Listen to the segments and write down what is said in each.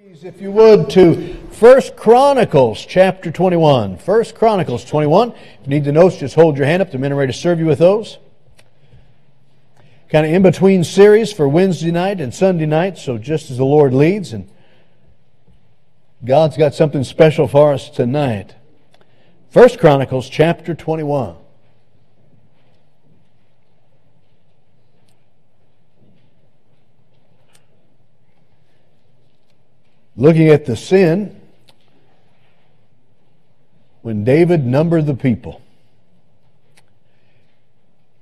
Please, if you would, to First Chronicles chapter 21. First Chronicles 21. If you need the notes, just hold your hand up. The men are ready to serve you with those. Kind of in between series for Wednesday night and Sunday night, so just as the Lord leads. And God's got something special for us tonight. First Chronicles chapter 21. Looking at the sin when David numbered the people.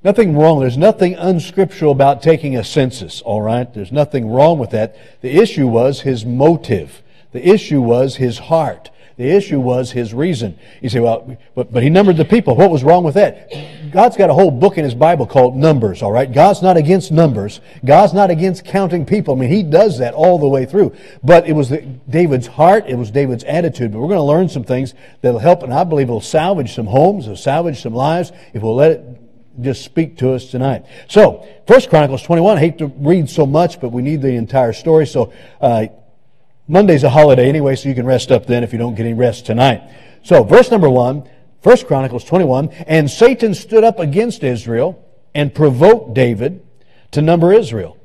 Nothing wrong. There's nothing unscriptural about taking a census, all right? There's nothing wrong with that. The issue was his motive. The issue was his heart. The issue was his reason. You say, well, but, but he numbered the people. What was wrong with that? God's got a whole book in his Bible called Numbers, all right? God's not against numbers. God's not against counting people. I mean, he does that all the way through. But it was the, David's heart, it was David's attitude. But we're going to learn some things that'll help, and I believe it'll salvage some homes, it'll salvage some lives, if we'll let it just speak to us tonight. So, First Chronicles 21. I hate to read so much, but we need the entire story. So, uh, Monday's a holiday anyway, so you can rest up then if you don't get any rest tonight. So, verse number one, First Chronicles 21, and Satan stood up against Israel and provoked David to number Israel.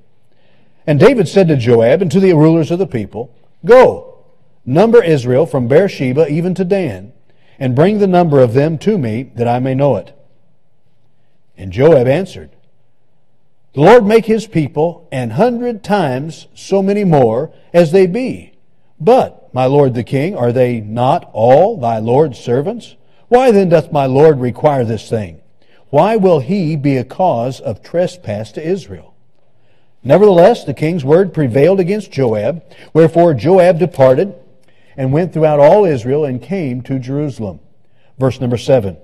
And David said to Joab and to the rulers of the people, Go, number Israel from Beersheba even to Dan, and bring the number of them to me, that I may know it. And Joab answered, The Lord make his people an hundred times so many more as they be, but, my lord the king, are they not all thy Lord's servants? Why then doth my Lord require this thing? Why will he be a cause of trespass to Israel? Nevertheless, the king's word prevailed against Joab, wherefore Joab departed and went throughout all Israel and came to Jerusalem. Verse number seven.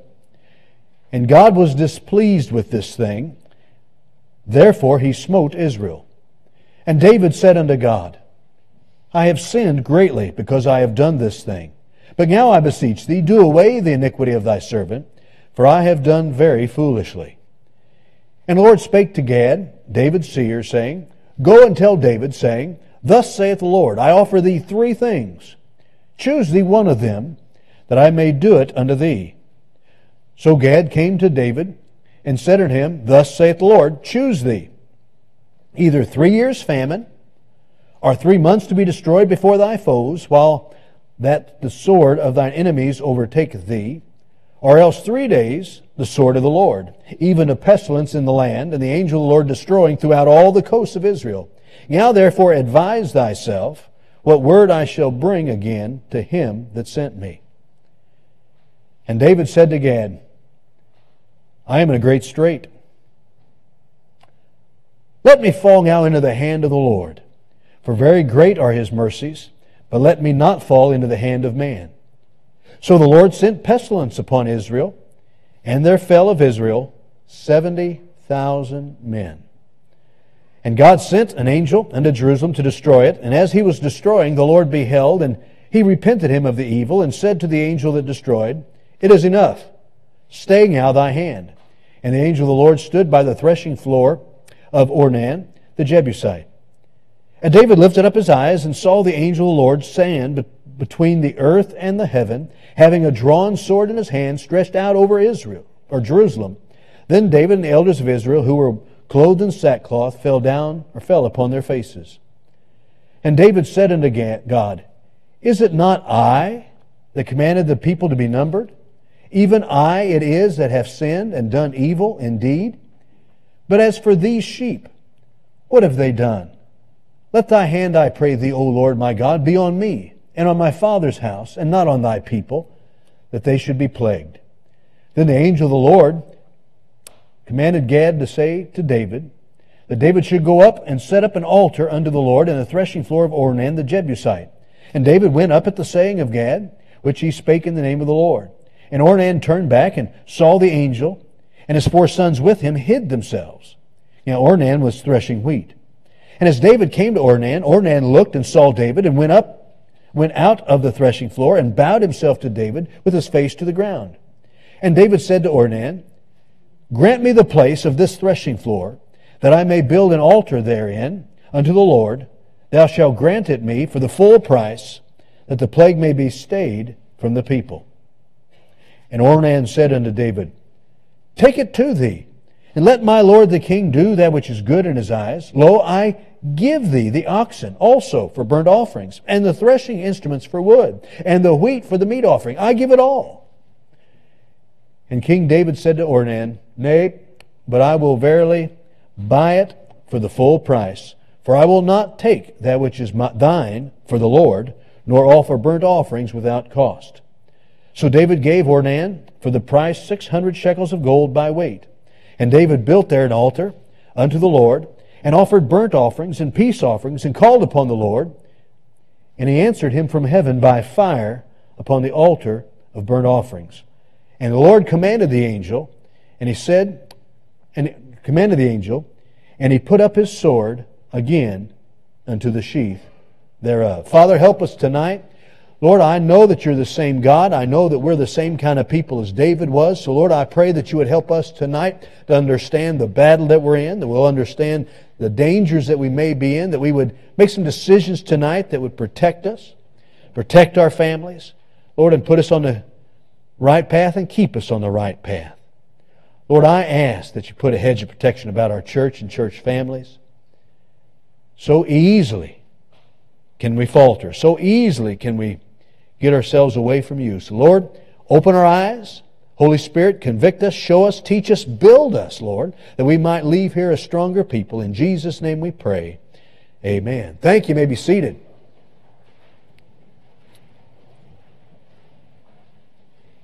And God was displeased with this thing, therefore he smote Israel. And David said unto God, I have sinned greatly because I have done this thing. But now I beseech thee, do away the iniquity of thy servant, for I have done very foolishly. And the Lord spake to Gad, David's seer, saying, Go and tell David, saying, Thus saith the Lord, I offer thee three things. Choose thee one of them, that I may do it unto thee. So Gad came to David and said unto him, Thus saith the Lord, Choose thee either three years' famine, are three months to be destroyed before thy foes, while that the sword of thine enemies overtaketh thee, or else three days the sword of the Lord, even a pestilence in the land, and the angel of the Lord destroying throughout all the coasts of Israel. Now therefore advise thyself what word I shall bring again to him that sent me. And David said to Gad, I am in a great strait. Let me fall now into the hand of the Lord. For very great are his mercies, but let me not fall into the hand of man. So the Lord sent pestilence upon Israel, and there fell of Israel seventy thousand men. And God sent an angel unto Jerusalem to destroy it. And as he was destroying, the Lord beheld, and he repented him of the evil, and said to the angel that destroyed, It is enough. Stay now thy hand. And the angel of the Lord stood by the threshing floor of Ornan, the Jebusite. And David lifted up his eyes and saw the angel of the Lord stand between the earth and the heaven, having a drawn sword in his hand, stretched out over Israel, or Jerusalem. Then David and the elders of Israel, who were clothed in sackcloth, fell down, or fell upon their faces. And David said unto God, Is it not I that commanded the people to be numbered? Even I it is that have sinned and done evil indeed. But as for these sheep, what have they done? Let thy hand, I pray thee, O Lord my God, be on me and on my father's house, and not on thy people, that they should be plagued. Then the angel of the Lord commanded Gad to say to David that David should go up and set up an altar unto the Lord in the threshing floor of Ornan the Jebusite. And David went up at the saying of Gad, which he spake in the name of the Lord. And Ornan turned back and saw the angel, and his four sons with him hid themselves. Now Ornan was threshing wheat. And as David came to Ornan, Ornan looked and saw David and went up, went out of the threshing floor and bowed himself to David with his face to the ground. And David said to Ornan, Grant me the place of this threshing floor, that I may build an altar therein unto the Lord, thou shalt grant it me for the full price, that the plague may be stayed from the people. And Ornan said unto David, Take it to thee, and let my lord the king do that which is good in his eyes. Lo, I give thee the oxen also for burnt offerings, and the threshing instruments for wood, and the wheat for the meat offering. I give it all. And King David said to Ornan, Nay, but I will verily buy it for the full price. For I will not take that which is thine for the Lord, nor offer burnt offerings without cost. So David gave Ornan for the price six hundred shekels of gold by weight. And David built there an altar unto the Lord, and offered burnt offerings and peace offerings, and called upon the Lord. And he answered him from heaven by fire upon the altar of burnt offerings. And the Lord commanded the angel, and he said, and commanded the angel, and he put up his sword again unto the sheath thereof. Father, help us tonight. Lord, I know that you're the same God. I know that we're the same kind of people as David was. So, Lord, I pray that you would help us tonight to understand the battle that we're in, that we'll understand the dangers that we may be in, that we would make some decisions tonight that would protect us, protect our families, Lord, and put us on the right path and keep us on the right path. Lord, I ask that you put a hedge of protection about our church and church families. So easily can we falter. So easily can we get ourselves away from you. So, Lord, open our eyes. Holy Spirit, convict us, show us, teach us, build us, Lord, that we might leave here a stronger people. In Jesus' name we pray. Amen. Thank you. you may be seated.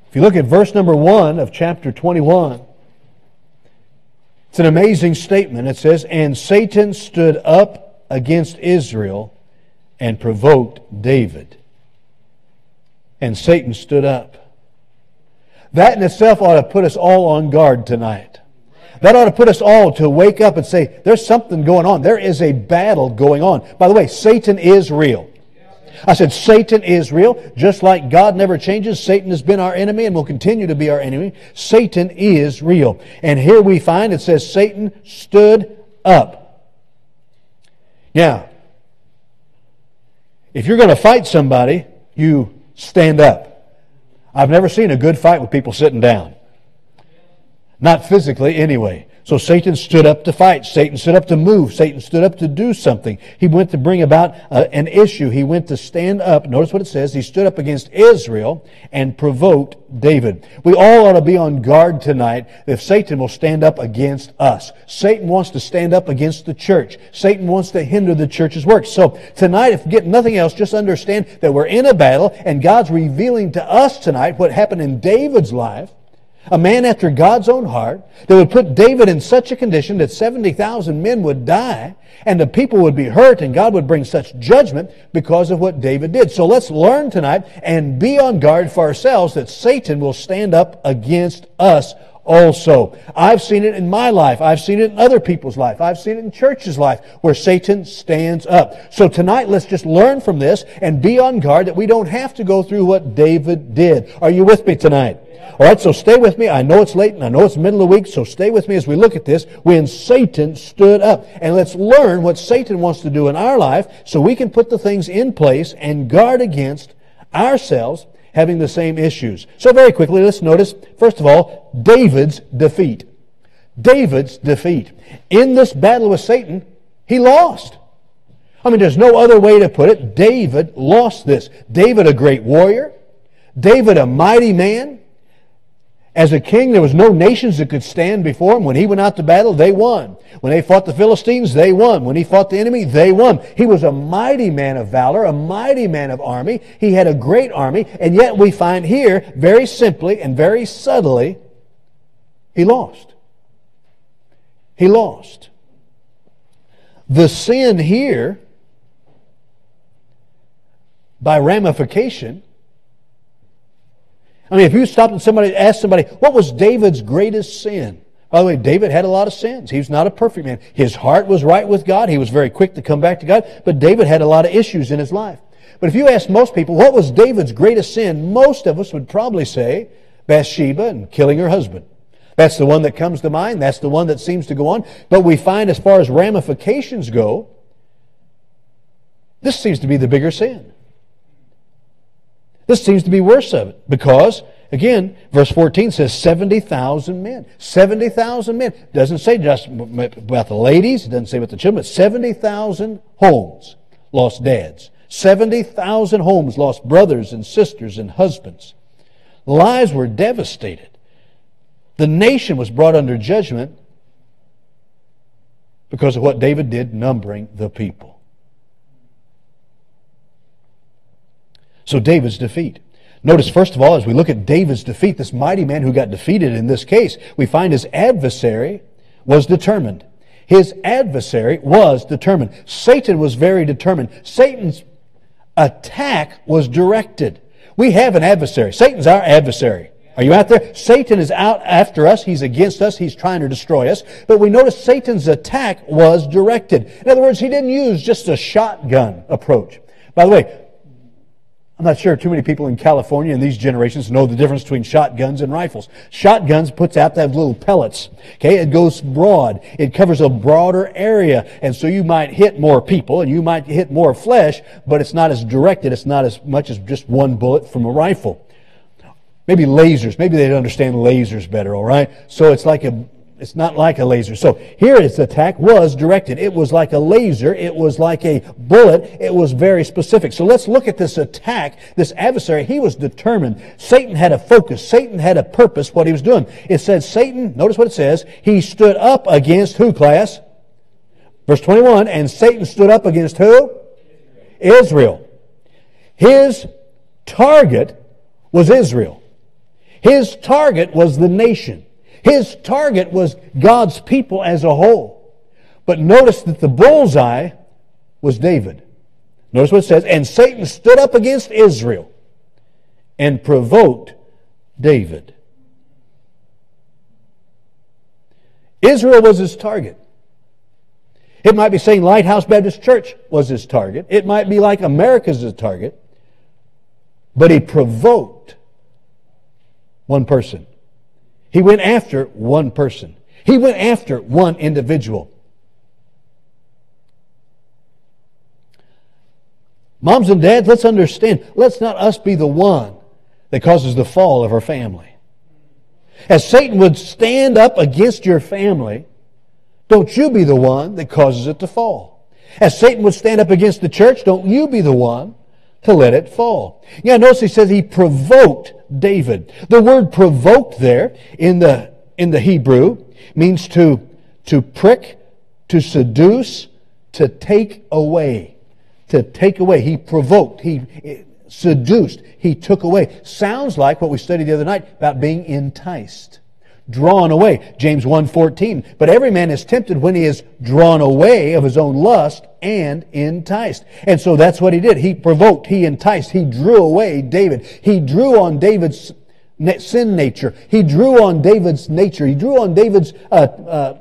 If you look at verse number 1 of chapter 21, it's an amazing statement. It says, And Satan stood up against Israel and provoked David. And Satan stood up. That in itself ought to put us all on guard tonight. That ought to put us all to wake up and say, there's something going on. There is a battle going on. By the way, Satan is real. I said, Satan is real. Just like God never changes, Satan has been our enemy and will continue to be our enemy. Satan is real. And here we find it says, Satan stood up. Now, if you're going to fight somebody, you stand up. I've never seen a good fight with people sitting down. Not physically, anyway. So Satan stood up to fight. Satan stood up to move. Satan stood up to do something. He went to bring about uh, an issue. He went to stand up. Notice what it says. He stood up against Israel and provoked David. We all ought to be on guard tonight if Satan will stand up against us. Satan wants to stand up against the church. Satan wants to hinder the church's work. So tonight, if get nothing else, just understand that we're in a battle and God's revealing to us tonight what happened in David's life a man after God's own heart, that would put David in such a condition that 70,000 men would die and the people would be hurt and God would bring such judgment because of what David did. So let's learn tonight and be on guard for ourselves that Satan will stand up against us also. I've seen it in my life. I've seen it in other people's life. I've seen it in church's life where Satan stands up. So tonight, let's just learn from this and be on guard that we don't have to go through what David did. Are you with me tonight? All right, so stay with me. I know it's late and I know it's middle of the week, so stay with me as we look at this when Satan stood up. And let's learn what Satan wants to do in our life so we can put the things in place and guard against ourselves having the same issues. So very quickly, let's notice, first of all, David's defeat. David's defeat. In this battle with Satan, he lost. I mean, there's no other way to put it. David lost this. David, a great warrior. David, a mighty man. As a king, there was no nations that could stand before him. When he went out to battle, they won. When they fought the Philistines, they won. When he fought the enemy, they won. He was a mighty man of valor, a mighty man of army. He had a great army, and yet we find here, very simply and very subtly, he lost. He lost. The sin here, by ramification, I mean, if you stopped and somebody asked somebody, what was David's greatest sin? By the way, David had a lot of sins. He was not a perfect man. His heart was right with God. He was very quick to come back to God. But David had a lot of issues in his life. But if you ask most people, what was David's greatest sin? Most of us would probably say Bathsheba and killing her husband. That's the one that comes to mind. That's the one that seems to go on. But we find as far as ramifications go, This seems to be the bigger sin. This seems to be worse of it because, again, verse 14 says 70,000 men. 70,000 men. Doesn't say just about the ladies, it doesn't say about the children, but 70,000 homes lost dads. 70,000 homes lost brothers and sisters and husbands. Lives were devastated. The nation was brought under judgment because of what David did numbering the people. So David's defeat. Notice, first of all, as we look at David's defeat, this mighty man who got defeated in this case, we find his adversary was determined. His adversary was determined. Satan was very determined. Satan's attack was directed. We have an adversary. Satan's our adversary. Are you out there? Satan is out after us. He's against us. He's trying to destroy us. But we notice Satan's attack was directed. In other words, he didn't use just a shotgun approach. By the way, I'm not sure too many people in California in these generations know the difference between shotguns and rifles. Shotguns puts out that little pellets. Okay, it goes broad. It covers a broader area, and so you might hit more people and you might hit more flesh, but it's not as directed. It's not as much as just one bullet from a rifle. Maybe lasers. Maybe they'd understand lasers better. All right. So it's like a it's not like a laser. So here his attack was directed. It was like a laser. It was like a bullet. It was very specific. So let's look at this attack, this adversary. He was determined. Satan had a focus. Satan had a purpose, what he was doing. It says Satan, notice what it says, he stood up against who, class? Verse 21, and Satan stood up against who? Israel. His target was Israel. His target was the nation. His target was God's people as a whole. But notice that the bullseye was David. Notice what it says, and Satan stood up against Israel and provoked David. Israel was his target. It might be saying Lighthouse Baptist Church was his target. It might be like America's his target. But he provoked one person. He went after one person. He went after one individual. Moms and dads, let's understand. Let's not us be the one that causes the fall of our family. As Satan would stand up against your family, don't you be the one that causes it to fall. As Satan would stand up against the church, don't you be the one to let it fall. Yeah, notice he says he provoked David. The word provoked there in the, in the Hebrew means to, to prick, to seduce, to take away. To take away. He provoked. He eh, seduced. He took away. Sounds like what we studied the other night about being enticed drawn away. James 1:14. But every man is tempted when he is drawn away of his own lust and enticed. And so that's what he did. He provoked, he enticed, he drew away David. He drew on David's sin nature. He drew on David's nature. He drew on David's uh, uh,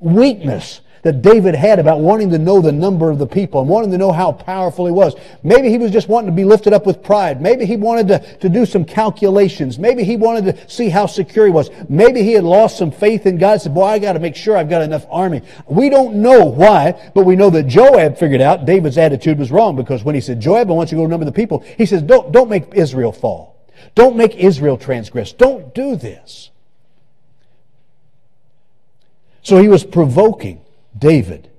weakness that David had about wanting to know the number of the people and wanting to know how powerful he was. Maybe he was just wanting to be lifted up with pride. Maybe he wanted to, to do some calculations. Maybe he wanted to see how secure he was. Maybe he had lost some faith in God and said, boy, I got to make sure I've got enough army. We don't know why, but we know that Joab figured out David's attitude was wrong because when he said, Joab, I want you to go number the people, he says, don't, don't make Israel fall. Don't make Israel transgress. Don't do this. So he was provoking. David.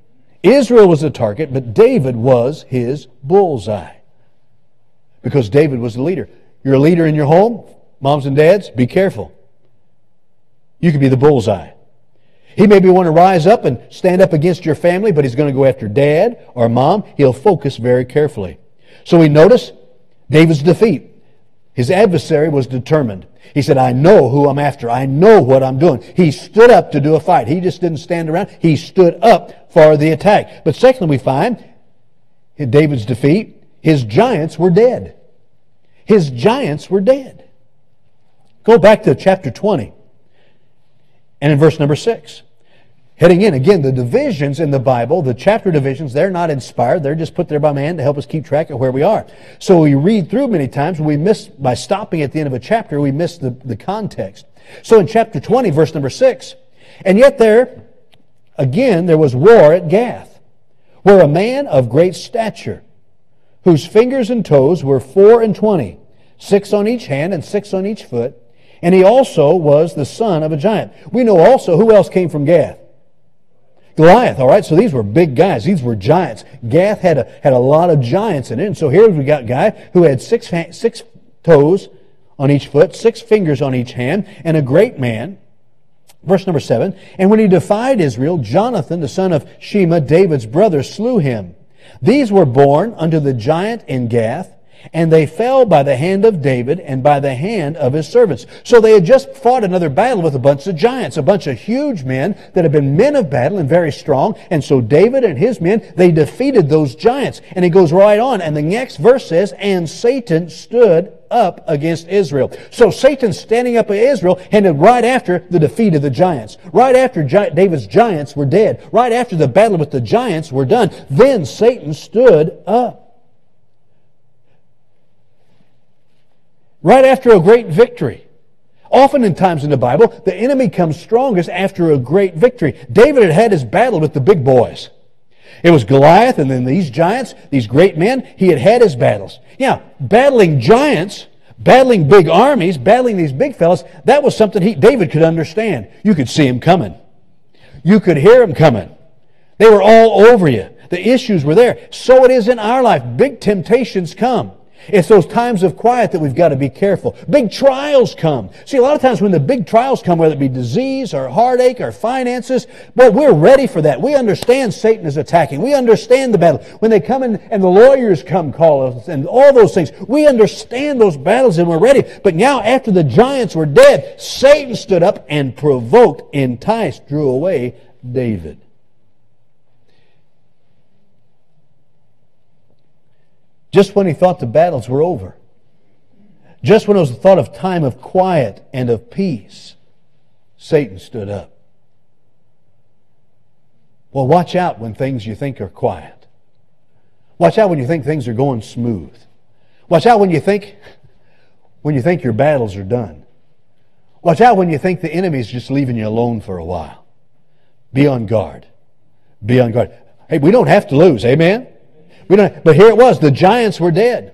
Israel was the target, but David was his bullseye. Because David was the leader. You're a leader in your home, moms and dads, be careful. You could be the bullseye. He may be want to rise up and stand up against your family, but he's going to go after dad or mom. He'll focus very carefully. So we notice David's defeat. His adversary was determined. He said, I know who I'm after. I know what I'm doing. He stood up to do a fight. He just didn't stand around. He stood up for the attack. But secondly, we find in David's defeat, his giants were dead. His giants were dead. Go back to chapter 20 and in verse number 6. Heading in, again, the divisions in the Bible, the chapter divisions, they're not inspired. They're just put there by man to help us keep track of where we are. So we read through many times, we miss, by stopping at the end of a chapter, we miss the, the context. So in chapter 20, verse number 6, and yet there, again, there was war at Gath. where a man of great stature, whose fingers and toes were four and twenty, six on each hand and six on each foot. And he also was the son of a giant. We know also who else came from Gath? Goliath, all right? So these were big guys. These were giants. Gath had a, had a lot of giants in it. And so here we got a guy who had six, six toes on each foot, six fingers on each hand, and a great man. Verse number seven. And when he defied Israel, Jonathan, the son of Shema, David's brother, slew him. These were born unto the giant in Gath, and they fell by the hand of David and by the hand of his servants. So they had just fought another battle with a bunch of giants, a bunch of huge men that had been men of battle and very strong. And so David and his men, they defeated those giants. And he goes right on. And the next verse says, and Satan stood up against Israel. So Satan's standing up against Israel and right after the defeat of the giants. Right after David's giants were dead. Right after the battle with the giants were done. Then Satan stood up. Right after a great victory. Often in times in the Bible, the enemy comes strongest after a great victory. David had had his battle with the big boys. It was Goliath and then these giants, these great men, he had had his battles. Yeah, battling giants, battling big armies, battling these big fellows, that was something he, David could understand. You could see him coming. You could hear him coming. They were all over you. The issues were there. So it is in our life. Big temptations come. It's those times of quiet that we've got to be careful. Big trials come. See, a lot of times when the big trials come, whether it be disease or heartache or finances, well, we're ready for that. We understand Satan is attacking. We understand the battle. When they come in and the lawyers come call us and all those things, we understand those battles and we're ready. But now, after the giants were dead, Satan stood up and provoked, enticed, drew away David. Just when he thought the battles were over, just when it was the thought of time of quiet and of peace, Satan stood up. Well, watch out when things you think are quiet. Watch out when you think things are going smooth. Watch out when you think when you think your battles are done. Watch out when you think the enemy's just leaving you alone for a while. Be on guard. Be on guard. Hey, we don't have to lose. Amen? We don't, but here it was. The giants were dead.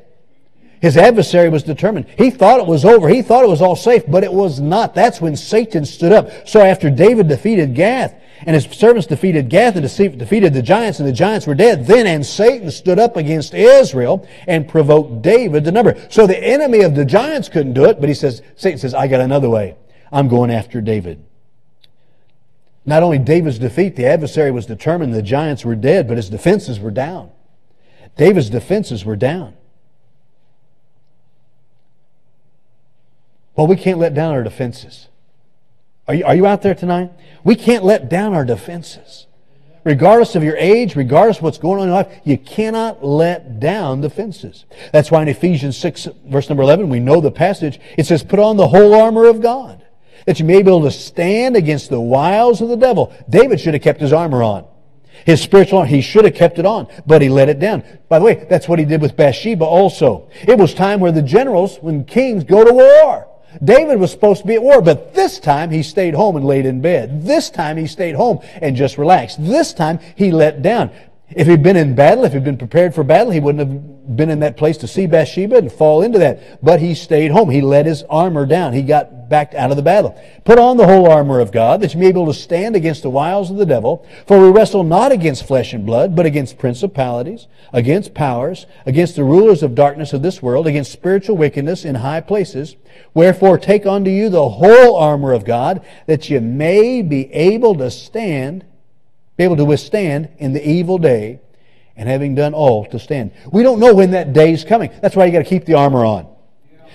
His adversary was determined. He thought it was over. He thought it was all safe, but it was not. That's when Satan stood up. So after David defeated Gath, and his servants defeated Gath and defeated the giants, and the giants were dead, then and Satan stood up against Israel and provoked David to number. So the enemy of the giants couldn't do it, but he says, Satan says, I got another way. I'm going after David. Not only David's defeat, the adversary was determined the giants were dead, but his defenses were down. David's defenses were down. Well, we can't let down our defenses. Are you, are you out there tonight? We can't let down our defenses. Regardless of your age, regardless of what's going on in life, you cannot let down defenses. That's why in Ephesians 6, verse number 11, we know the passage. It says, put on the whole armor of God, that you may be able to stand against the wiles of the devil. David should have kept his armor on. His spiritual armor, he should have kept it on, but he let it down. By the way, that's what he did with Bathsheba also. It was time where the generals, when kings go to war. David was supposed to be at war, but this time he stayed home and laid in bed. This time he stayed home and just relaxed. This time he let down. If he'd been in battle, if he'd been prepared for battle, he wouldn't have been in that place to see Bathsheba and fall into that. But he stayed home. He let his armor down. He got back out of the battle. Put on the whole armor of God that you may be able to stand against the wiles of the devil. For we wrestle not against flesh and blood, but against principalities, against powers, against the rulers of darkness of this world, against spiritual wickedness in high places. Wherefore take unto you the whole armor of God that you may be able to stand be able to withstand in the evil day, and having done all to stand. We don't know when that day is coming. That's why you got to keep the armor on.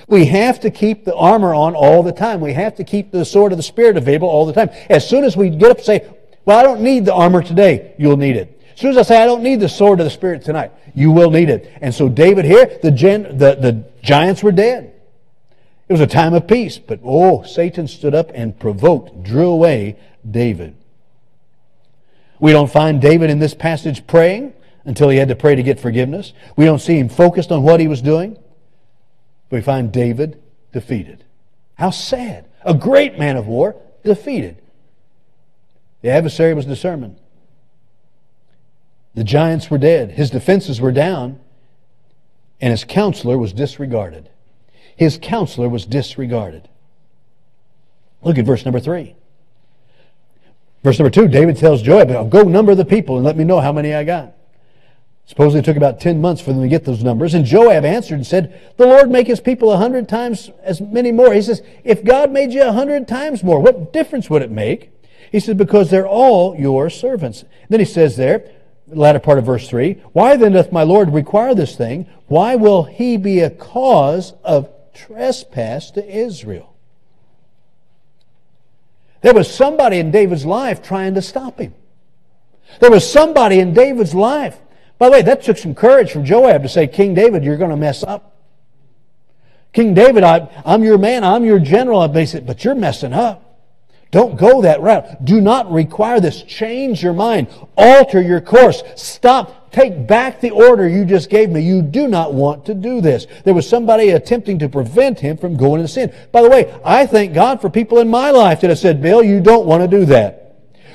We have to keep the armor on all the time. We have to keep the sword of the Spirit available all the time. As soon as we get up and say, well, I don't need the armor today, you'll need it. As soon as I say, I don't need the sword of the Spirit tonight, you will need it. And so David here, the, gen, the, the giants were dead. It was a time of peace, but oh, Satan stood up and provoked, drew away David. We don't find David in this passage praying until he had to pray to get forgiveness. We don't see him focused on what he was doing. We find David defeated. How sad. A great man of war defeated. The adversary was determined. The giants were dead. His defenses were down. And his counselor was disregarded. His counselor was disregarded. Look at verse number three. Verse number two, David tells Joab, Go number the people and let me know how many I got. Supposedly it took about 10 months for them to get those numbers. And Joab answered and said, The Lord make his people a hundred times as many more. He says, If God made you a hundred times more, what difference would it make? He says, Because they're all your servants. Then he says there, the latter part of verse 3, Why then doth my Lord require this thing? Why will he be a cause of trespass to Israel? There was somebody in David's life trying to stop him. There was somebody in David's life by the way, that took some courage from Joab to say, King David, you're going to mess up. King David, I, am your man, I'm your general. They said, but you're messing up. Don't go that route. Do not require this. Change your mind. Alter your course. Stop. Take back the order you just gave me. You do not want to do this. There was somebody attempting to prevent him from going to sin. By the way, I thank God for people in my life that have said, Bill, you don't want to do that.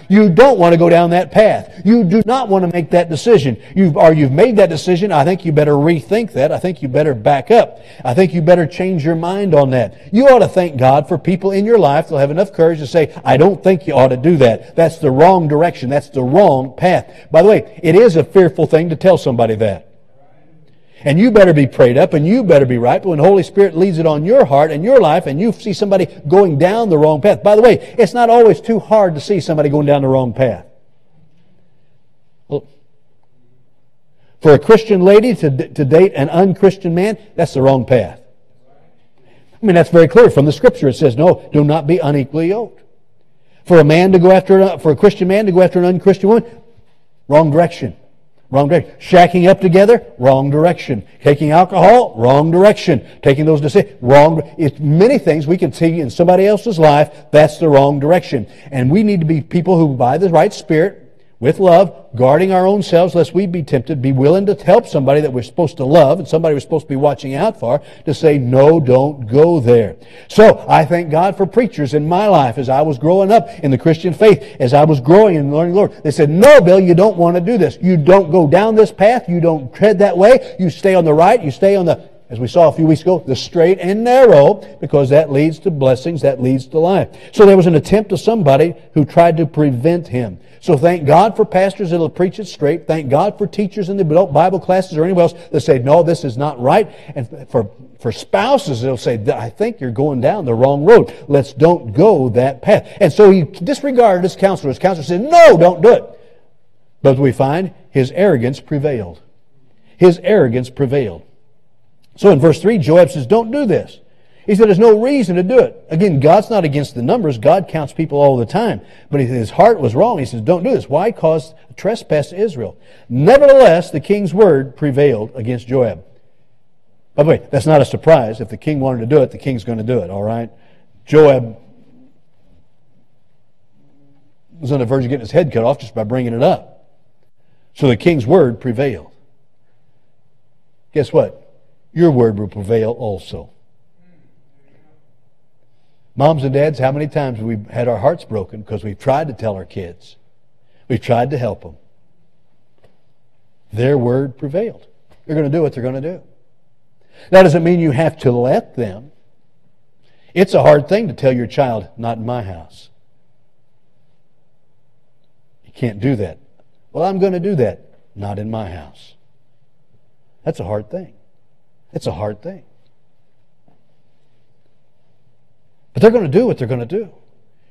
You don't want to go down that path. You do not want to make that decision. You've, or you've made that decision. I think you better rethink that. I think you better back up. I think you better change your mind on that. You ought to thank God for people in your life that'll have enough courage to say, I don't think you ought to do that. That's the wrong direction. That's the wrong path. By the way, it is a fearful thing to tell somebody that. And you better be prayed up and you better be right. But when the Holy Spirit leads it on your heart and your life and you see somebody going down the wrong path. By the way, it's not always too hard to see somebody going down the wrong path. Well, for a Christian lady to, to date an unchristian man, that's the wrong path. I mean, that's very clear from the scripture. It says, no, do not be unequally yoked. For a man to go after, for a Christian man to go after an unchristian woman, wrong direction. Wrong direction. Shacking up together, wrong direction. Taking alcohol, wrong direction. Taking those decisions, wrong. It's many things we can see in somebody else's life. That's the wrong direction. And we need to be people who, by the right spirit, with love, guarding our own selves lest we be tempted, be willing to help somebody that we're supposed to love and somebody we're supposed to be watching out for to say, no, don't go there. So I thank God for preachers in my life as I was growing up in the Christian faith, as I was growing and learning the Lord. They said, no, Bill, you don't want to do this. You don't go down this path. You don't tread that way. You stay on the right. You stay on the as we saw a few weeks ago, the straight and narrow, because that leads to blessings, that leads to life. So there was an attempt of somebody who tried to prevent him. So thank God for pastors that'll preach it straight. Thank God for teachers in the Bible classes or anywhere else that say, no, this is not right. And for, for spouses, they'll say, I think you're going down the wrong road. Let's don't go that path. And so he disregarded his counselor. His counselor said, no, don't do it. But we find his arrogance prevailed. His arrogance prevailed. So in verse 3, Joab says, don't do this. He said there's no reason to do it. Again, God's not against the numbers. God counts people all the time. But his heart was wrong. He says, don't do this. Why cause trespass to Israel? Nevertheless, the king's word prevailed against Joab. By the way, that's not a surprise. If the king wanted to do it, the king's going to do it, all right? Joab was on the verge of getting his head cut off just by bringing it up. So the king's word prevailed. Guess what? Your word will prevail also. Moms and dads, how many times have we had our hearts broken because we've tried to tell our kids? We've tried to help them. Their word prevailed. They're going to do what they're going to do. That doesn't mean you have to let them. It's a hard thing to tell your child, not in my house. You can't do that. Well, I'm going to do that. Not in my house. That's a hard thing. It's a hard thing. But they're going to do what they're going to do.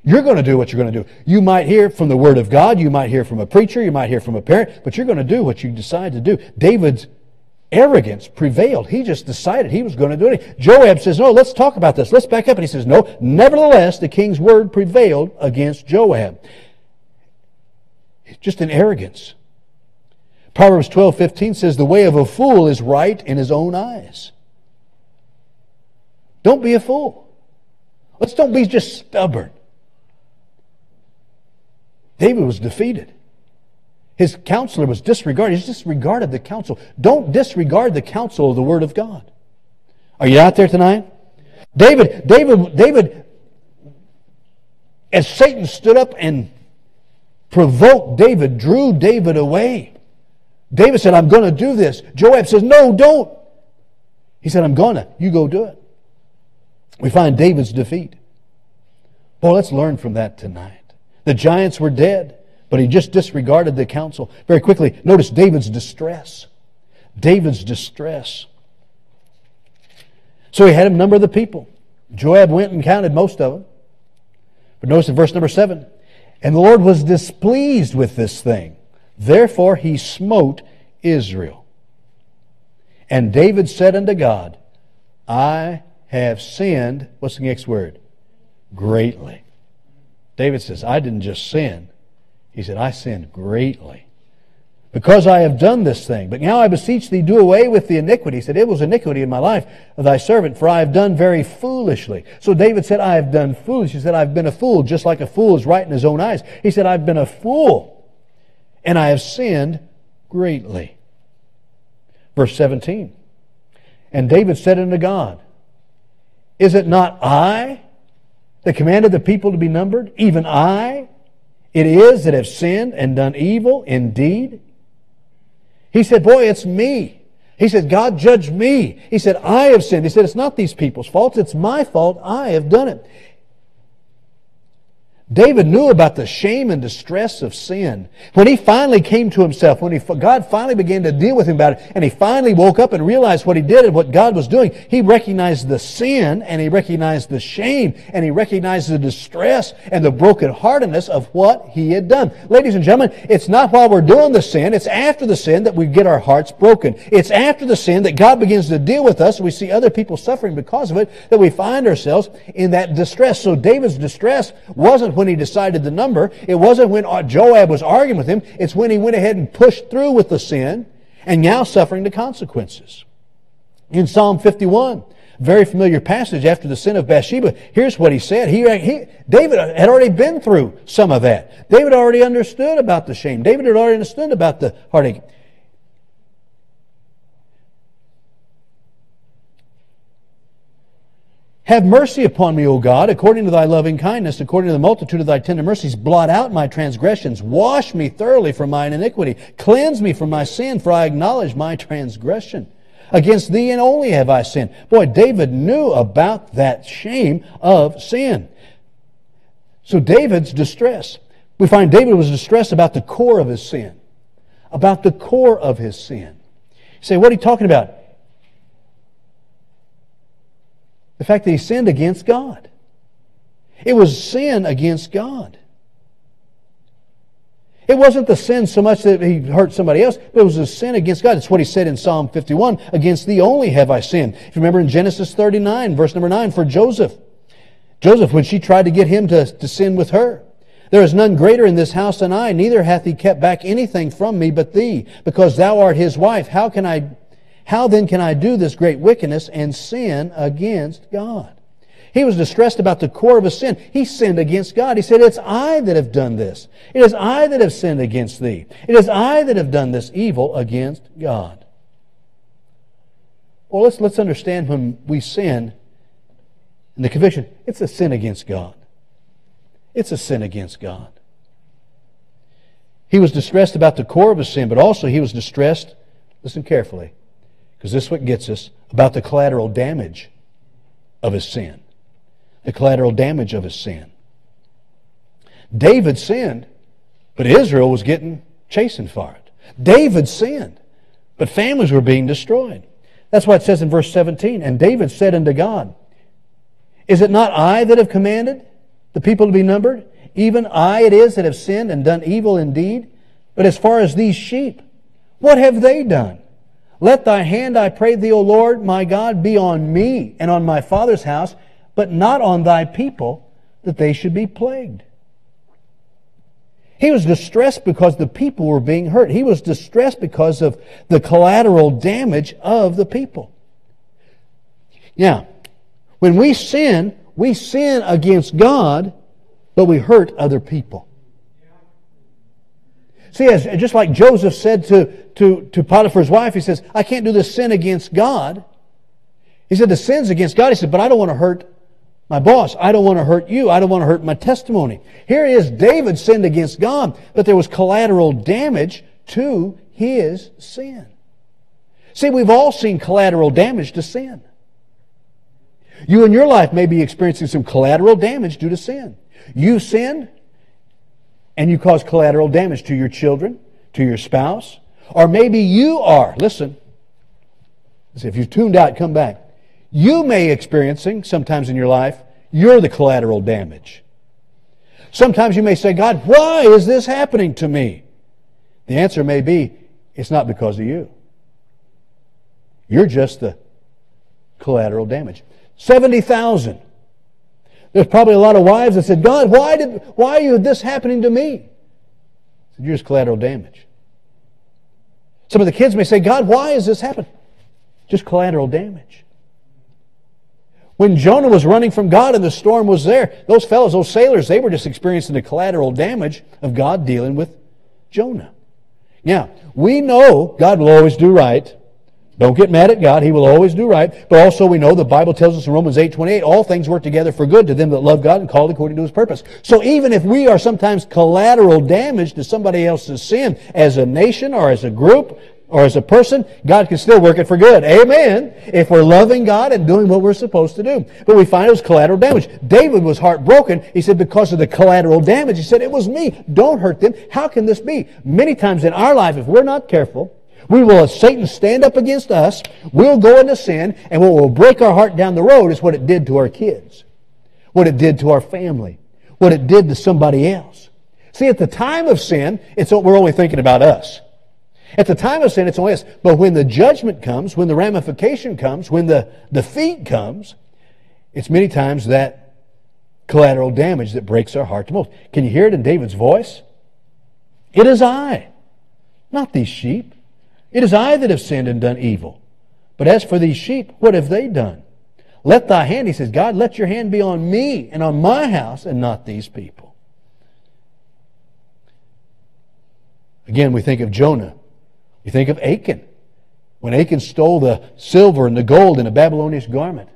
You're going to do what you're going to do. You might hear from the Word of God, you might hear from a preacher, you might hear from a parent, but you're going to do what you decide to do. David's arrogance prevailed. He just decided he was going to do it. Joab says, No, let's talk about this. Let's back up. And he says, No, nevertheless, the king's word prevailed against Joab. Just an arrogance. Proverbs 12, 15 says, The way of a fool is right in his own eyes. Don't be a fool. Let's don't be just stubborn. David was defeated. His counselor was disregarded. He disregarded the counsel. Don't disregard the counsel of the Word of God. Are you out there tonight? David, David, David, as Satan stood up and provoked David, drew David away. David said, I'm going to do this. Joab says, No, don't. He said, I'm going to. You go do it. We find David's defeat. Boy, let's learn from that tonight. The giants were dead, but he just disregarded the counsel. Very quickly, notice David's distress. David's distress. So he had him number the people. Joab went and counted most of them. But notice in verse number seven, and the Lord was displeased with this thing. Therefore he smote Israel. And David said unto God, I have sinned, what's the next word? Greatly. David says, I didn't just sin. He said, I sinned greatly because I have done this thing. But now I beseech thee, do away with the iniquity. He said, It was iniquity in my life of thy servant, for I have done very foolishly. So David said, I have done foolish. He said, I've been a fool, just like a fool is right in his own eyes. He said, I've been a fool, and I have sinned greatly. Verse 17. And David said unto God, Is it not I that commanded the people to be numbered? Even I? It is that have sinned and done evil indeed. He said, Boy, it's me. He said, God judge me. He said, I have sinned. He said, It's not these people's fault. It's my fault. I have done it. David knew about the shame and distress of sin. When he finally came to himself, when he, God finally began to deal with him about it, and he finally woke up and realized what he did and what God was doing, he recognized the sin and he recognized the shame and he recognized the distress and the brokenheartedness of what he had done. Ladies and gentlemen, it's not while we're doing the sin, it's after the sin that we get our hearts broken. It's after the sin that God begins to deal with us. We see other people suffering because of it that we find ourselves in that distress. So David's distress wasn't when he decided the number. It wasn't when uh, Joab was arguing with him. It's when he went ahead and pushed through with the sin and now suffering the consequences. In Psalm 51, very familiar passage after the sin of Bathsheba, here's what he said. He, he, David had already been through some of that. David already understood about the shame. David had already understood about the heartache. Have mercy upon me, O God, according to thy loving kindness, according to the multitude of thy tender mercies. Blot out my transgressions. Wash me thoroughly from mine iniquity. Cleanse me from my sin, for I acknowledge my transgression. Against thee and only have I sinned. Boy, David knew about that shame of sin. So David's distress. We find David was distressed about the core of his sin. About the core of his sin. You say, what are you talking about? The fact that he sinned against God. It was sin against God. It wasn't the sin so much that he hurt somebody else, but it was a sin against God. That's what he said in Psalm 51 Against thee only have I sinned. If you remember in Genesis 39, verse number 9, for Joseph. Joseph, when she tried to get him to, to sin with her. There is none greater in this house than I, neither hath he kept back anything from me but thee, because thou art his wife. How can I how then can I do this great wickedness and sin against God? He was distressed about the core of his sin. He sinned against God. He said, It's I that have done this. It is I that have sinned against thee. It is I that have done this evil against God. Well, let's, let's understand when we sin in the conviction, it's a sin against God. It's a sin against God. He was distressed about the core of his sin, but also he was distressed, listen carefully, because this is what gets us about the collateral damage of his sin. The collateral damage of his sin. David sinned, but Israel was getting chastened for it. David sinned, but families were being destroyed. That's why it says in verse 17, And David said unto God, Is it not I that have commanded the people to be numbered? Even I it is that have sinned and done evil indeed. But as far as these sheep, what have they done? Let thy hand, I pray thee, O Lord, my God, be on me and on my father's house, but not on thy people, that they should be plagued. He was distressed because the people were being hurt. He was distressed because of the collateral damage of the people. Now, when we sin, we sin against God, but we hurt other people. See, as, just like Joseph said to, to, to Potiphar's wife, he says, I can't do this sin against God. He said, the sin's against God. He said, but I don't want to hurt my boss. I don't want to hurt you. I don't want to hurt my testimony. Here is David sinned against God, but there was collateral damage to his sin. See, we've all seen collateral damage to sin. You in your life may be experiencing some collateral damage due to sin. You sinned and you cause collateral damage to your children, to your spouse, or maybe you are, listen, if you've tuned out, come back. You may experiencing sometimes in your life, you're the collateral damage. Sometimes you may say, God, why is this happening to me? The answer may be, it's not because of you. You're just the collateral damage. 70,000. There's probably a lot of wives that said, God, why did why is this happening to me? Said, You're just collateral damage. Some of the kids may say, God, why is this happening? Just collateral damage. When Jonah was running from God and the storm was there, those fellows, those sailors, they were just experiencing the collateral damage of God dealing with Jonah. Now, we know God will always do right. Don't get mad at God. He will always do right. But also we know the Bible tells us in Romans 8, 28, all things work together for good to them that love God and called according to his purpose. So even if we are sometimes collateral damage to somebody else's sin as a nation or as a group, or as a person, God can still work it for good. Amen. If we're loving God and doing what we're supposed to do. But we find it was collateral damage. David was heartbroken. He said, because of the collateral damage, he said, it was me. Don't hurt them. How can this be? Many times in our life, if we're not careful, we will, as Satan stand up against us, we'll go into sin, and what will break our heart down the road is what it did to our kids, what it did to our family, what it did to somebody else. See, at the time of sin, it's, we're only thinking about us. At the time of sin, it's only us. But when the judgment comes, when the ramification comes, when the defeat comes, it's many times that collateral damage that breaks our heart the most. Can you hear it in David's voice? It is I, not these sheep. It is I that have sinned and done evil. But as for these sheep, what have they done? Let thy hand, he says, God, let your hand be on me and on my house and not these people. Again, we think of Jonah We think of Achan. When Achan stole the silver and the gold in a Babylonian garment,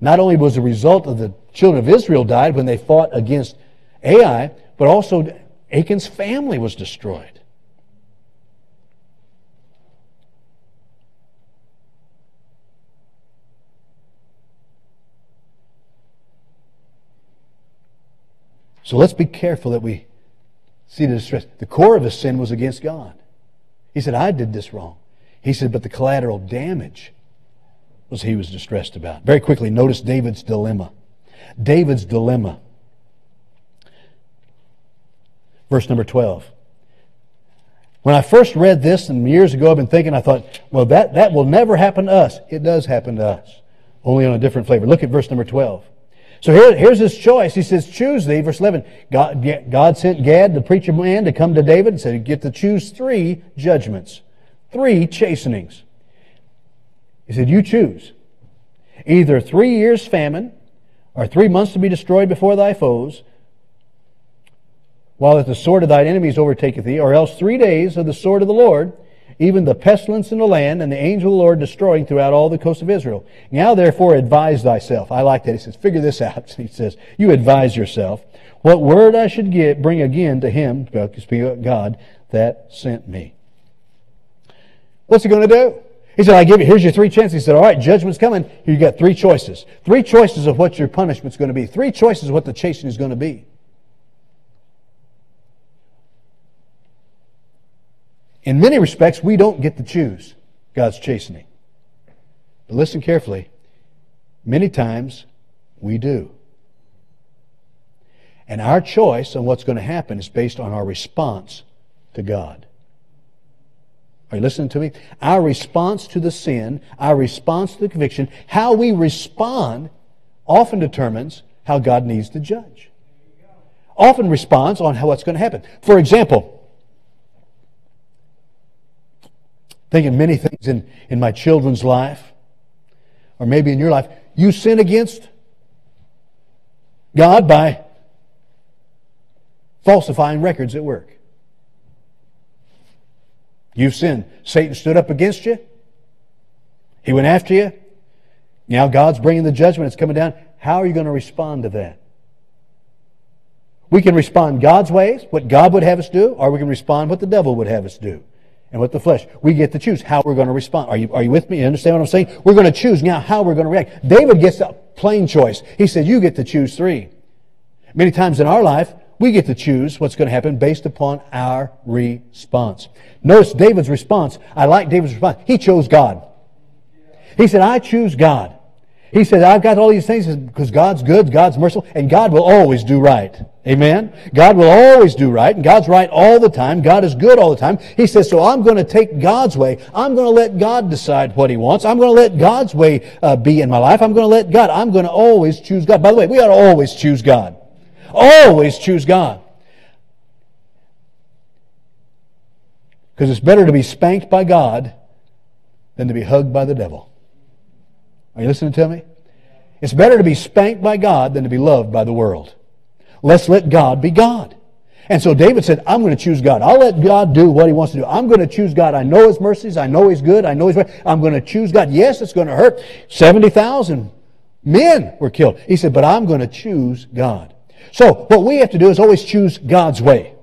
not only was the result of the children of Israel died when they fought against Ai, but also Achan's family was destroyed. So let's be careful that we see the distress. The core of his sin was against God. He said, I did this wrong. He said, but the collateral damage was he was distressed about. Very quickly, notice David's dilemma. David's dilemma. Verse number 12. When I first read this, and years ago I've been thinking, I thought, well, that, that will never happen to us. It does happen to us, only on a different flavor. Look at verse number 12. So here, here's his choice. He says, choose thee. Verse 11, God, God sent Gad, the preacher man, to come to David and said, get to choose three judgments, three chastenings. He said, you choose. Either three years famine, or three months to be destroyed before thy foes, while that the sword of thine enemies overtaketh thee, or else three days of the sword of the Lord, even the pestilence in the land, and the angel of the Lord destroying throughout all the coast of Israel. Now therefore advise thyself. I like that. He says, figure this out. He says, you advise yourself what word I should get, bring again to him, God, that sent me. What's he going to do? He said, I give you, here's your three chances. He said, all right, judgment's coming. You got three choices. Three choices of what your punishment's going to be. Three choices of what the chastening is going to be. In many respects, we don't get to choose God's chastening. But listen carefully. Many times, we do. And our choice on what's going to happen is based on our response to God. Are you listening to me? Our response to the sin, our response to the conviction, how we respond often determines how God needs to judge. Often responds on how what's going to happen. For example, thinking many things in, in my children's life, or maybe in your life. You sin against God by falsifying records at work. You've sinned. Satan stood up against you. He went after you. Now God's bringing the judgment. It's coming down. How are you going to respond to that? We can respond God's ways, what God would have us do, or we can respond what the devil would have us do. And with the flesh. We get to choose how we're going to respond. Are you, are you with me? You understand what I'm saying? We're going to choose now how we're going to react. David gets a plain choice. He said, you get to choose three. Many times in our life, we get to choose what's going to happen based upon our response. Notice David's response. I like David's response. He chose God. He said, I choose God. He said, I've got all these things because God's good, God's merciful, and God will always do right. Amen? God will always do right, and God's right all the time. God is good all the time. He says, so I'm going to take God's way. I'm going to let God decide what He wants. I'm going to let God's way uh, be in my life. I'm going to let God. I'm going to always choose God. By the way, we ought to always choose God. Always choose God. Because it's better to be spanked by God than to be hugged by the devil. Are you listening to me? It's better to be spanked by God than to be loved by the world. Let's let God be God. And so David said, I'm going to choose God. I'll let God do what he wants to do. I'm going to choose God. I know his mercies. I know he's good. I know he's right. I'm going to choose God. Yes, it's going to hurt. 70,000 men were killed. He said, but I'm going to choose God. So what we have to do is always choose God's way.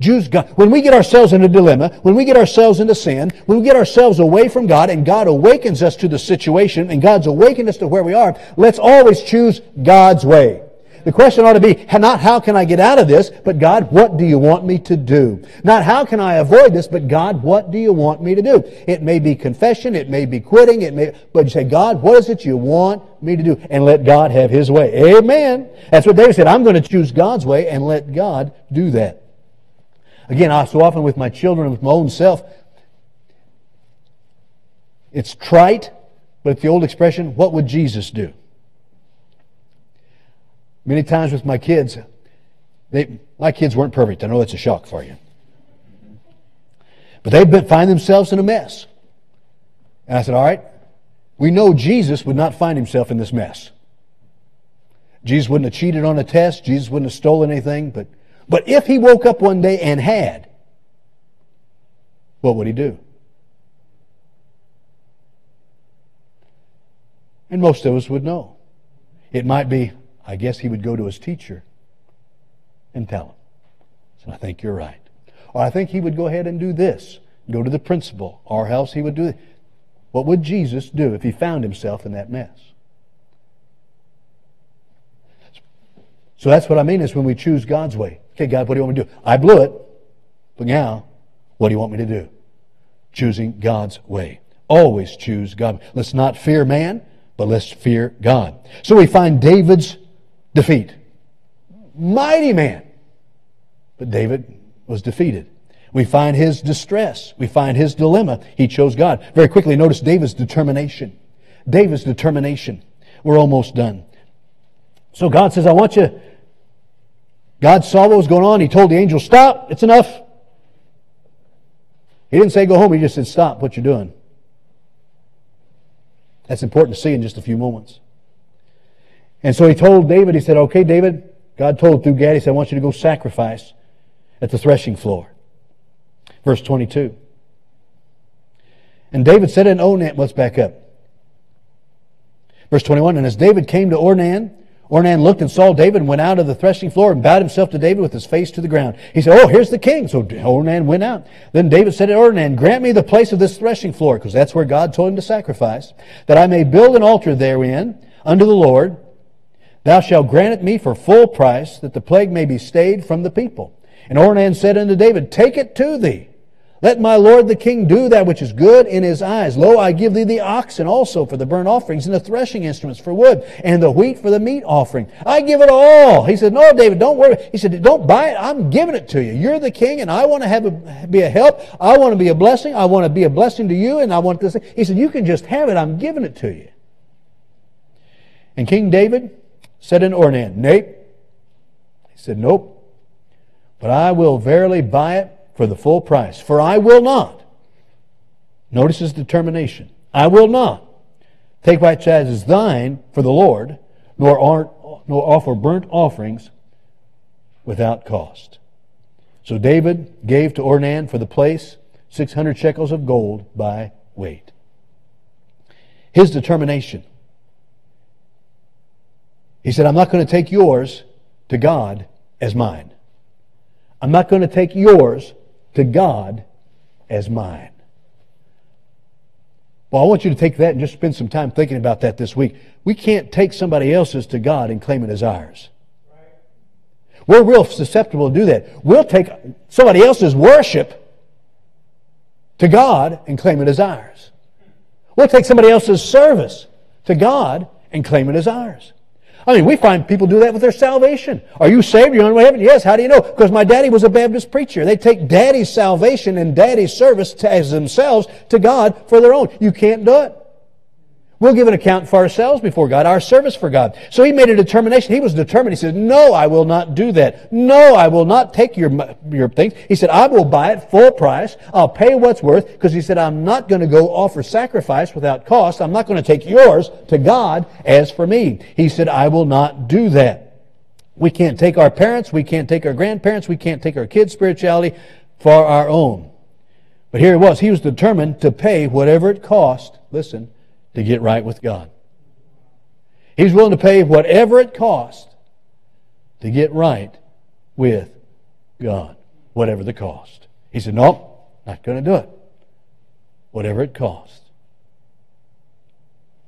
Jews, God, when we get ourselves in a dilemma, when we get ourselves into sin, when we get ourselves away from God and God awakens us to the situation and God's awakened us to where we are, let's always choose God's way. The question ought to be not how can I get out of this, but God, what do you want me to do? Not how can I avoid this, but God, what do you want me to do? It may be confession, it may be quitting, it may, but you say, God, what is it you want me to do? And let God have His way. Amen. That's what David said. I'm going to choose God's way and let God do that. Again, I, so often with my children and with my own self, it's trite, but it's the old expression, what would Jesus do? Many times with my kids, they, my kids weren't perfect. I know that's a shock for you. But they find themselves in a mess. And I said, all right, we know Jesus would not find himself in this mess. Jesus wouldn't have cheated on a test. Jesus wouldn't have stolen anything, but but if he woke up one day and had, what would he do? And most of us would know. It might be, I guess he would go to his teacher and tell him. So I think you're right. Or I think he would go ahead and do this. Go to the principal, or else he would do it. What would Jesus do if he found himself in that mess? So that's what I mean is when we choose God's way. Okay, God, what do you want me to do? I blew it, but now, what do you want me to do? Choosing God's way. Always choose God. Let's not fear man, but let's fear God. So we find David's defeat. Mighty man. But David was defeated. We find his distress. We find his dilemma. He chose God. Very quickly, notice David's determination. David's determination. We're almost done. So God says, I want you God saw what was going on. He told the angel, Stop, it's enough. He didn't say go home, he just said, Stop what you're doing. That's important to see in just a few moments. And so he told David, he said, Okay, David, God told through Gad, he said, I want you to go sacrifice at the threshing floor. Verse 22. And David said in Ornan, let's back up. Verse 21, And as David came to Ornan, Ornan looked and saw David and went out of the threshing floor and bowed himself to David with his face to the ground. He said, Oh, here's the king. So Ornan went out. Then David said to Ornan, Grant me the place of this threshing floor, because that's where God told him to sacrifice, that I may build an altar therein unto the Lord. Thou shalt grant it me for full price, that the plague may be stayed from the people. And Ornan said unto David, Take it to thee. Let my lord the king do that which is good in his eyes. Lo, I give thee the oxen also for the burnt offerings, and the threshing instruments for wood, and the wheat for the meat offering. I give it all. He said, No, David, don't worry. He said, Don't buy it. I'm giving it to you. You're the king, and I want to have a, be a help. I want to be a blessing. I want to be a blessing to you, and I want this. He said, You can just have it. I'm giving it to you. And King David said in Ornan, Nate, he said, Nope. But I will verily buy it for the full price. For I will not, notice his determination, I will not take what is thine for the Lord, nor, nor offer burnt offerings without cost. So David gave to Ornan for the place 600 shekels of gold by weight. His determination. He said, I'm not going to take yours to God as mine. I'm not going to take yours to God as mine. Well, I want you to take that and just spend some time thinking about that this week. We can't take somebody else's to God and claim it as ours. We're real susceptible to do that. We'll take somebody else's worship to God and claim it as ours. We'll take somebody else's service to God and claim it as ours. I mean, we find people do that with their salvation. Are you saved? You're on the way heaven? Yes. How do you know? Because my daddy was a Baptist preacher. They take daddy's salvation and daddy's service to, as themselves to God for their own. You can't do it. We'll give an account for ourselves before God, our service for God. So he made a determination. He was determined. He said, No, I will not do that. No, I will not take your, your things. He said, I will buy it full price. I'll pay what's worth because he said, I'm not going to go offer sacrifice without cost. I'm not going to take yours to God as for me. He said, I will not do that. We can't take our parents. We can't take our grandparents. We can't take our kids' spirituality for our own. But here it was. He was determined to pay whatever it cost. Listen to get right with God. He's willing to pay whatever it costs to get right with God, whatever the cost. He said, Nope, not going to do it. Whatever it costs.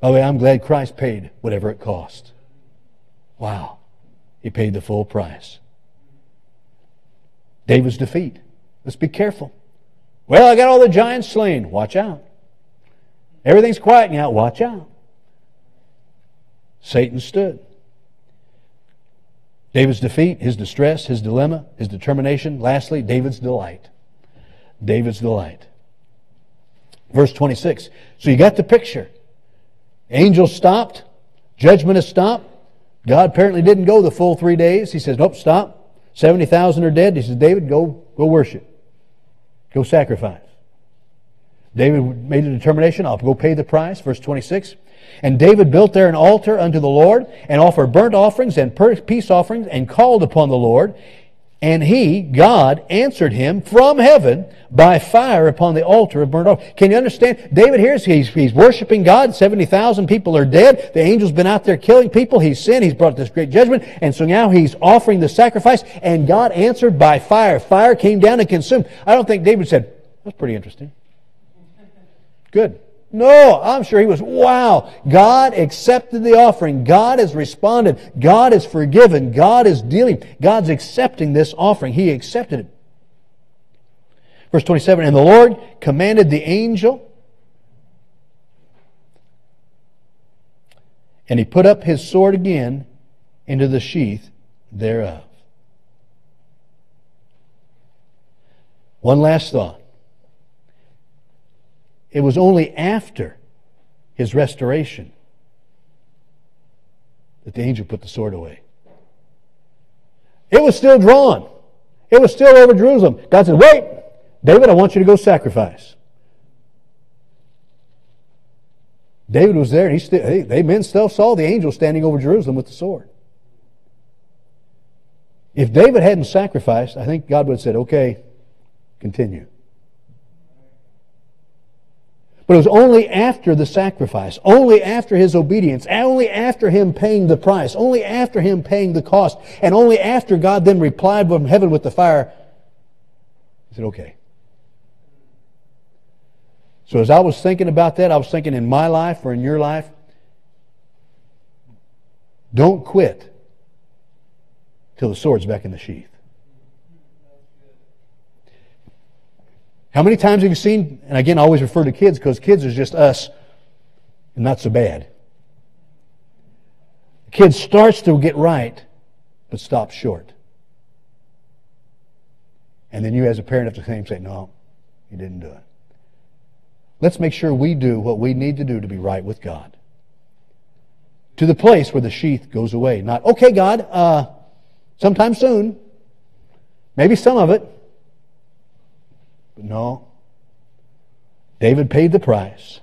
By the way, I'm glad Christ paid whatever it cost. Wow. He paid the full price. David's defeat. Let's be careful. Well, I got all the giants slain. Watch out. Everything's quiet now. Watch out. Satan stood. David's defeat, his distress, his dilemma, his determination. Lastly, David's delight. David's delight. Verse 26. So you got the picture. Angels stopped. Judgment has stopped. God apparently didn't go the full three days. He says, nope, stop. 70,000 are dead. He says, David, go, go worship. Go sacrifice. David made a determination, I'll go pay the price. Verse 26. And David built there an altar unto the Lord, and offered burnt offerings and peace offerings, and called upon the Lord. And he, God, answered him from heaven by fire upon the altar of burnt offering. Can you understand? David here, he's, he's worshiping God. 70,000 people are dead. The angel's been out there killing people. He's sinned. He's brought this great judgment. And so now he's offering the sacrifice, and God answered by fire. Fire came down and consumed. I don't think David said, that's pretty interesting. Good. No, I'm sure he was, wow, God accepted the offering. God has responded. God has forgiven. God is dealing. God's accepting this offering. He accepted it. Verse 27, And the Lord commanded the angel, and he put up his sword again into the sheath thereof. One last thought. It was only after his restoration that the angel put the sword away. It was still drawn. It was still over Jerusalem. God said, Wait, David, I want you to go sacrifice. David was there, and he still, hey, they men still saw the angel standing over Jerusalem with the sword. If David hadn't sacrificed, I think God would have said, Okay, continue. But it was only after the sacrifice, only after his obedience, only after him paying the price, only after him paying the cost, and only after God then replied from heaven with the fire, he said, okay. So as I was thinking about that, I was thinking in my life or in your life, don't quit till the sword's back in the sheath. How many times have you seen, and again, I always refer to kids because kids is just us and not so bad. The kid starts to get right, but stops short. And then you, as a parent, have to say, no, you didn't do it. Let's make sure we do what we need to do to be right with God. To the place where the sheath goes away. Not, okay, God, uh, sometime soon. Maybe some of it. No. David paid the price,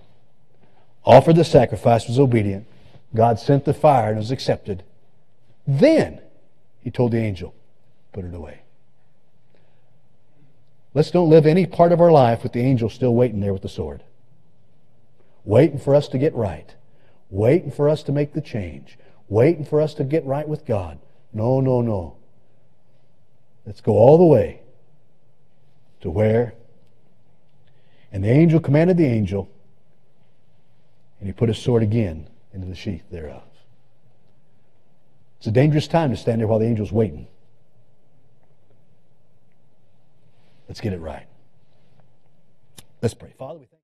offered the sacrifice, was obedient. God sent the fire and was accepted. Then he told the angel, put it away. Let's don't live any part of our life with the angel still waiting there with the sword. Waiting for us to get right. Waiting for us to make the change. Waiting for us to get right with God. No, no, no. Let's go all the way to where and the angel commanded the angel, And he put his sword again into the sheath thereof. It's a dangerous time to stand there while the angel's waiting. Let's get it right. Let's pray. Father, we thank